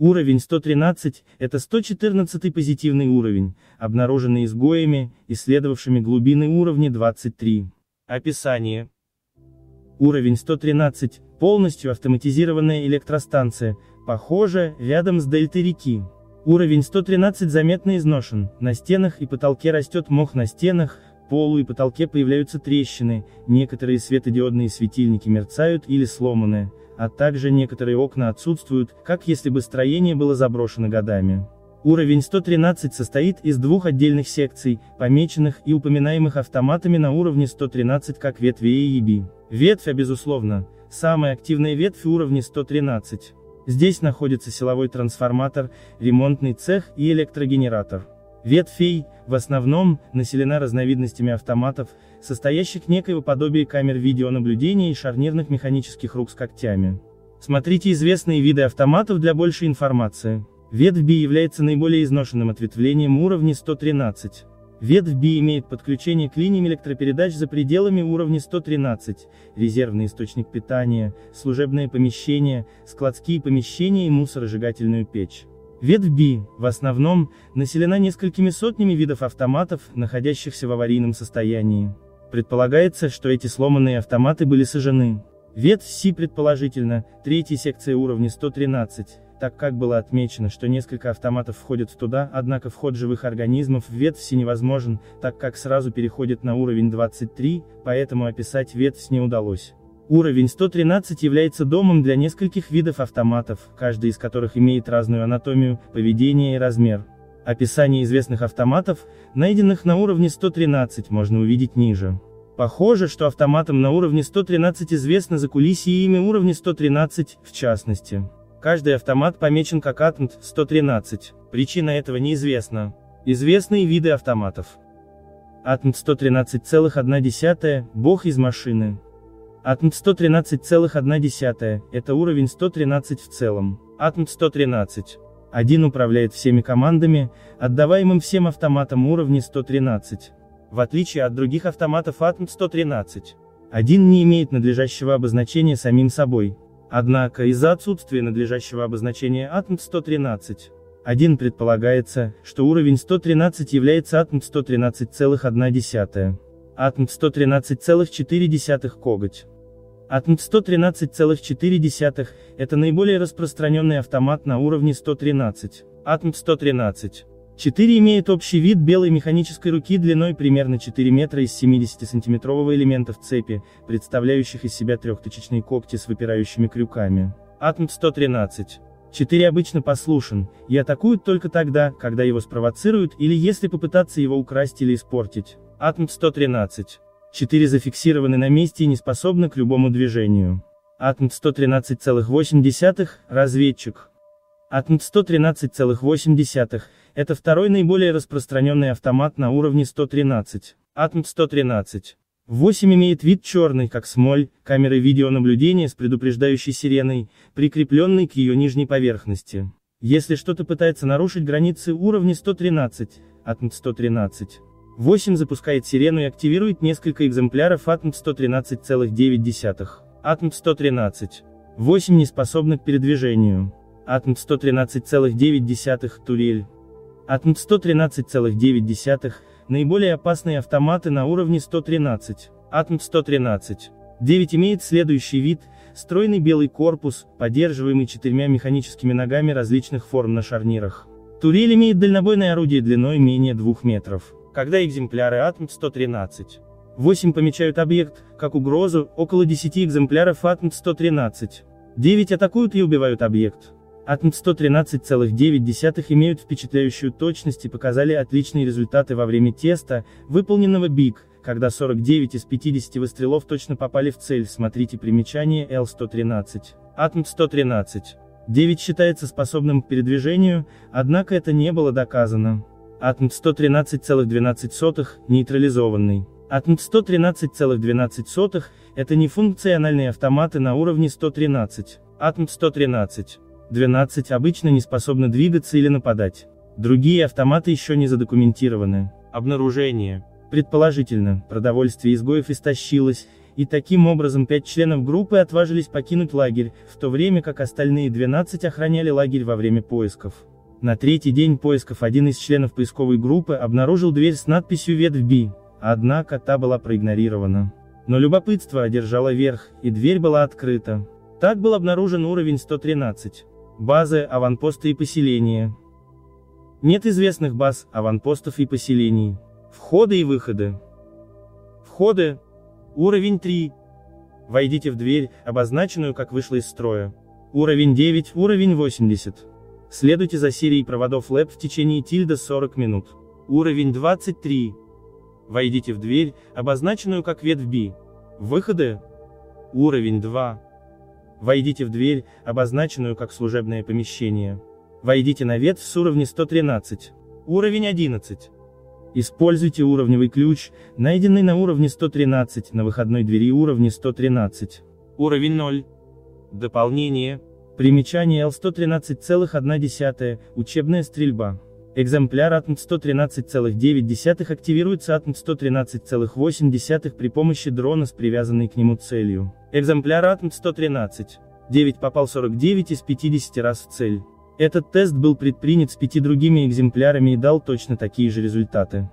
Уровень 113 – это 114 позитивный уровень, обнаруженный изгоями, исследовавшими глубины уровня 23. Описание. Уровень 113 – полностью автоматизированная электростанция, похоже, рядом с дельтой реки. Уровень 113 заметно изношен, на стенах и потолке растет мох на стенах, полу и потолке появляются трещины, некоторые светодиодные светильники мерцают или сломаны, а также некоторые окна отсутствуют, как если бы строение было заброшено годами. Уровень 113 состоит из двух отдельных секций, помеченных и упоминаемых автоматами на уровне 113 как ветви AEB. Ветвь, безусловно, самая активная ветвь уровня 113. Здесь находится силовой трансформатор, ремонтный цех и электрогенератор. Ветвь в основном, населена разновидностями автоматов, состоящих некоего подобия камер видеонаблюдения и шарнирных механических рук с когтями. Смотрите известные виды автоматов для большей информации. Ветвь B является наиболее изношенным ответвлением уровня 113. Ветвь B имеет подключение к линиям электропередач за пределами уровня 113, резервный источник питания, служебное помещение, складские помещения и мусоросжигательную печь. Ветвь B, в основном, населена несколькими сотнями видов автоматов, находящихся в аварийном состоянии. Предполагается, что эти сломанные автоматы были сожжены. Ветвь C предположительно, третья секция уровня 113, так как было отмечено, что несколько автоматов входят туда, однако вход живых организмов в ветвь невозможен, так как сразу переходит на уровень 23, поэтому описать ветвь не удалось. Уровень 113 является домом для нескольких видов автоматов, каждый из которых имеет разную анатомию, поведение и размер. Описание известных автоматов, найденных на уровне 113, можно увидеть ниже. Похоже, что автоматам на уровне 113 известно закулисье и имя уровня 113, в частности. Каждый автомат помечен как Атмт 113, причина этого неизвестна. Известные виды автоматов. Атмт 113,1, бог из машины. Атмт 113,1, это уровень 113 в целом. Атмт 113. Один управляет всеми командами, отдаваемым всем автоматам уровня 113. В отличие от других автоматов Атмт 113. Один не имеет надлежащего обозначения самим собой. Однако, из-за отсутствия надлежащего обозначения атм 113, 1 предполагается, что уровень 113 является атм 113,1. Атм 113,4 коготь. Атм 113,4 – это наиболее распространенный автомат на уровне 113. Атм 113. 4 имеет общий вид белой механической руки длиной примерно 4 метра из 70-сантиметрового элемента в цепи, представляющих из себя трехточечные когти с выпирающими крюками. Атм 113. 4 обычно послушен, и атакуют только тогда, когда его спровоцируют или если попытаться его украсть или испортить. Атм 113. 4 зафиксированы на месте и не способны к любому движению. Атм 113,8, разведчик. Атм 113,8, это второй наиболее распространенный автомат на уровне 113. Атм 113. 8 имеет вид черный, как смоль, камеры видеонаблюдения с предупреждающей сиреной, прикрепленной к ее нижней поверхности. Если что-то пытается нарушить границы уровня 113, Атм 113. 8 запускает сирену и активирует несколько экземпляров Атм 113,9. Атм 113. 8 не способны к передвижению. Атм 113,9 турель. Атм 113,9 наиболее опасные автоматы на уровне 113. Атм 113. 9 имеет следующий вид, стройный белый корпус, поддерживаемый четырьмя механическими ногами различных форм на шарнирах. Турель имеет дальнобойное орудие длиной менее 2 метров. Когда экземпляры Атм 113. 8 помечают объект, как угрозу, около 10 экземпляров Атм 113. 9 атакуют и убивают объект. Атм 113,9 имеют впечатляющую точность и показали отличные результаты во время теста, выполненного БИГ, когда 49 из 50 выстрелов точно попали в цель, смотрите примечание L113. Атм 113. 9 считается способным к передвижению, однако это не было доказано. Атм 113,12 нейтрализованный. Атм 113,12 это нефункциональные автоматы на уровне 113. Атм 113. 12 обычно не способны двигаться или нападать. Другие автоматы еще не задокументированы. Обнаружение. Предположительно, продовольствие изгоев истощилось, И таким образом пять членов группы отважились покинуть лагерь, в то время как остальные 12 охраняли лагерь во время поисков. На третий день поисков один из членов поисковой группы обнаружил дверь с надписью «Ветвь Би», однако та была проигнорирована. Но любопытство одержало верх, и дверь была открыта. Так был обнаружен уровень 113. Базы, аванпосты и поселения. Нет известных баз, аванпостов и поселений. Входы и выходы. Входы. Уровень 3. Войдите в дверь, обозначенную как вышла из строя. Уровень 9, уровень 80. Следуйте за серией проводов LAB в течение тильда 40 минут. Уровень 23. Войдите в дверь, обозначенную как ветвь B. Выходы. Уровень 2. Войдите в дверь, обозначенную как служебное помещение. Войдите на ветвь с уровня 113. Уровень 11. Используйте уровневый ключ, найденный на уровне 113, на выходной двери уровня 113. Уровень 0. Дополнение. Примечание L113,1, учебная стрельба. Экземпляр атм 113,9 активируется атм 113,8 при помощи дрона с привязанной к нему целью. Экземпляр атм 113. 9 попал 49 из 50 раз в цель. Этот тест был предпринят с пяти другими экземплярами и дал точно такие же результаты.